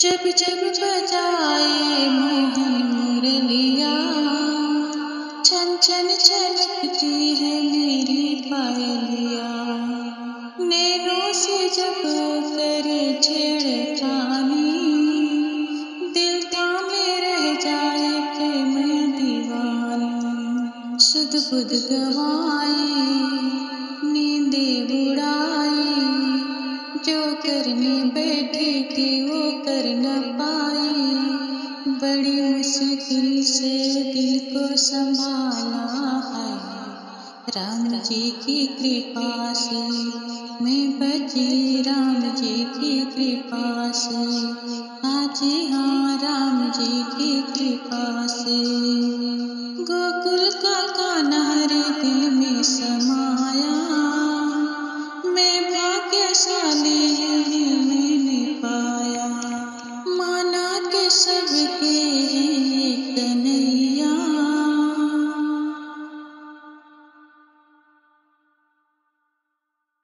जब जब बजाए मोहन मुरलिया छन छन छलकती है मेरी पायलिया। नैनों से जब करे छेड़खानी, दिल थामे रह जाए प्रेम दीवानी। सुध बुध गवाई जो करने बैठी थी वो कर न पाई। बड़ी मुश्किल से दिल को संभाला है। राम जी की कृपा से मैं बची, राम जी की कृपा से। आज हाँ राम जी की कृपा से। गोकुल का send be.